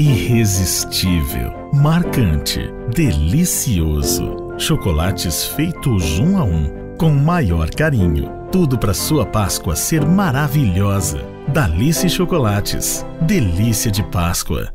irresistível, marcante, delicioso. Chocolates feitos um a um, com maior carinho. Tudo para sua Páscoa ser maravilhosa. Dalice Chocolates. Delícia de Páscoa.